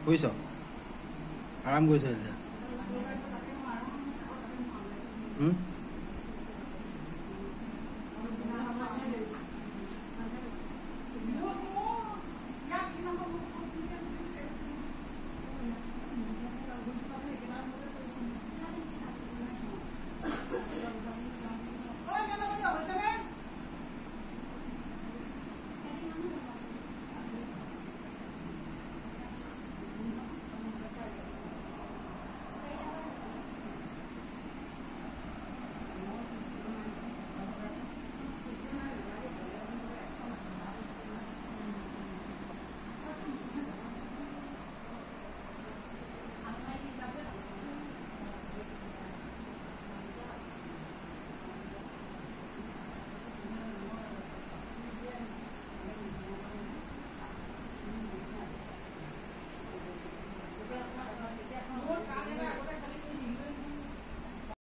শুইছ আৰাম কৰিছ এতিয়া উম